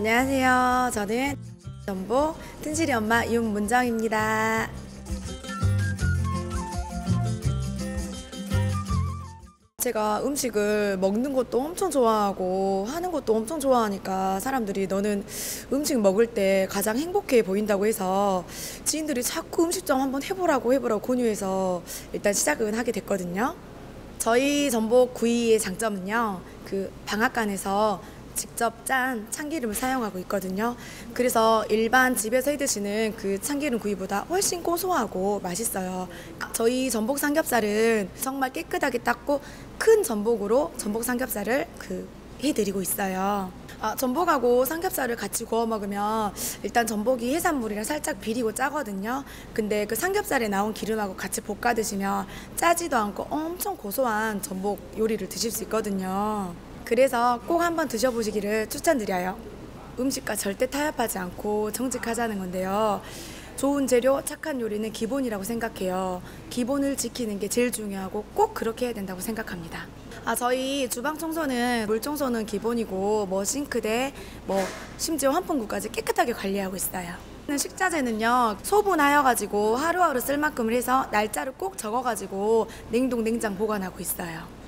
안녕하세요. 저는 전복 튼실이 엄마 윤문정입니다. 제가 음식을 먹는 것도 엄청 좋아하고 하는 것도 엄청 좋아하니까 사람들이 너는 음식 먹을 때 가장 행복해 보인다고 해서 지인들이 자꾸 음식점 한번 해보라고 해보라고 권유해서 일단 시작은 하게 됐거든요. 저희 전복 구이의 장점은요. 그 방앗간에서 직접 짠 참기름을 사용하고 있거든요. 그래서 일반 집에서 해 드시는 그 참기름 구이보다 훨씬 고소하고 맛있어요. 저희 전복 삼겹살은 정말 깨끗하게 닦고 큰 전복으로 전복 삼겹살을 그 해드리고 있어요. 아, 전복하고 삼겹살을 같이 구워 먹으면 일단 전복이 해산물이랑 살짝 비리고 짜거든요. 근데 그 삼겹살에 나온 기름하고 같이 볶아 드시면 짜지도 않고 엄청 고소한 전복 요리를 드실 수 있거든요. 그래서 꼭 한번 드셔보시기를 추천드려요. 음식과 절대 타협하지 않고 정직하자는 건데요. 좋은 재료, 착한 요리는 기본이라고 생각해요. 기본을 지키는 게 제일 중요하고 꼭 그렇게 해야 된다고 생각합니다. 아, 저희 주방 청소는 물 청소는 기본이고 뭐 싱크대, 뭐 심지어 환풍구까지 깨끗하게 관리하고 있어요. 식자재는요 소분하여가지고 하루하루 쓸 만큼을 해서 날짜를 꼭 적어가지고 냉동 냉장 보관하고 있어요.